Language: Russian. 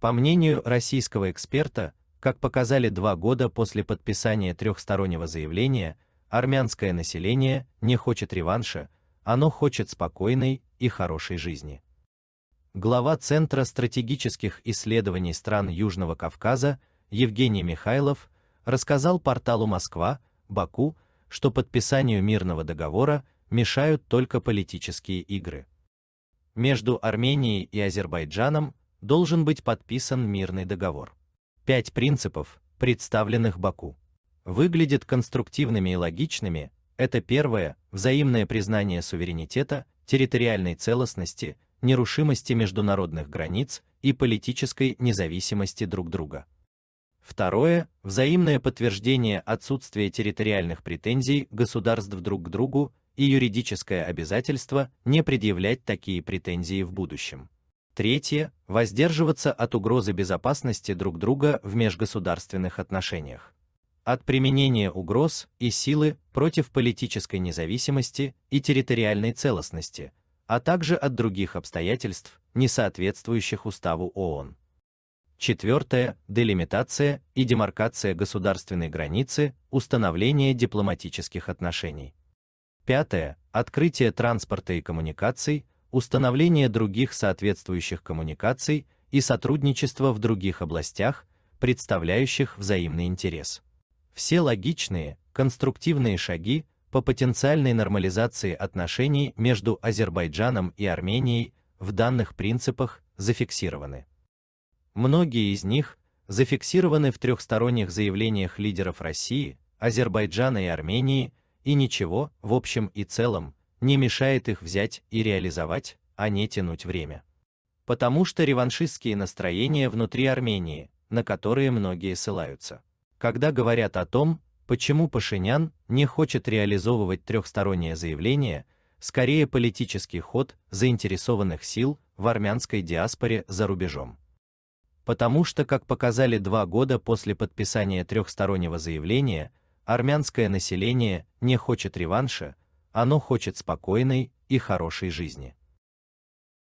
По мнению российского эксперта, как показали два года после подписания трехстороннего заявления, армянское население не хочет реванша, оно хочет спокойной и хорошей жизни. Глава Центра стратегических исследований стран Южного Кавказа Евгений Михайлов рассказал порталу Москва, Баку, что подписанию мирного договора мешают только политические игры. Между Арменией и Азербайджаном должен быть подписан мирный договор. Пять принципов, представленных Баку, выглядят конструктивными и логичными. Это первое взаимное признание суверенитета, территориальной целостности, нерушимости международных границ и политической независимости друг друга. Второе взаимное подтверждение отсутствия территориальных претензий государств друг к другу и юридическое обязательство не предъявлять такие претензии в будущем. Третье воздерживаться от угрозы безопасности друг друга в межгосударственных отношениях. От применения угроз и силы против политической независимости и территориальной целостности, а также от других обстоятельств, не соответствующих уставу ООН. Четвертое делимитация и демаркация государственной границы, установление дипломатических отношений. Пятое открытие транспорта и коммуникаций, установление других соответствующих коммуникаций и сотрудничество в других областях, представляющих взаимный интерес. Все логичные, конструктивные шаги по потенциальной нормализации отношений между Азербайджаном и Арменией в данных принципах зафиксированы. Многие из них зафиксированы в трехсторонних заявлениях лидеров России, Азербайджана и Армении, и ничего, в общем и целом, не мешает их взять и реализовать, а не тянуть время. Потому что реваншистские настроения внутри Армении, на которые многие ссылаются. Когда говорят о том, почему Пашинян не хочет реализовывать трехстороннее заявление, скорее политический ход заинтересованных сил в армянской диаспоре за рубежом потому что, как показали два года после подписания трехстороннего заявления, армянское население не хочет реванша, оно хочет спокойной и хорошей жизни.